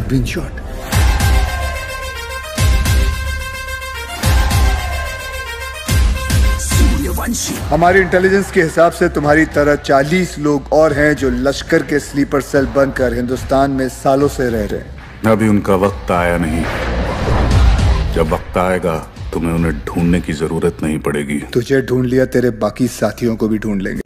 Screenshot हमारी intelligence के हिसाब से तुम्हारी तरह 40 लोग और हैं जो लश्कर के स्लीपर सेल बनकर हिंदुस्तान में सालों से रह रहे हैं। अभी उनका वक्त आया नहीं। जब वक्त आएगा तुम्हें उन्हें ढूँढने की ज़रूरत नहीं पड़ेगी। तुझे ढूंढ लिया तेरे बाकी साथियों को भी ढूंढ लेंगे।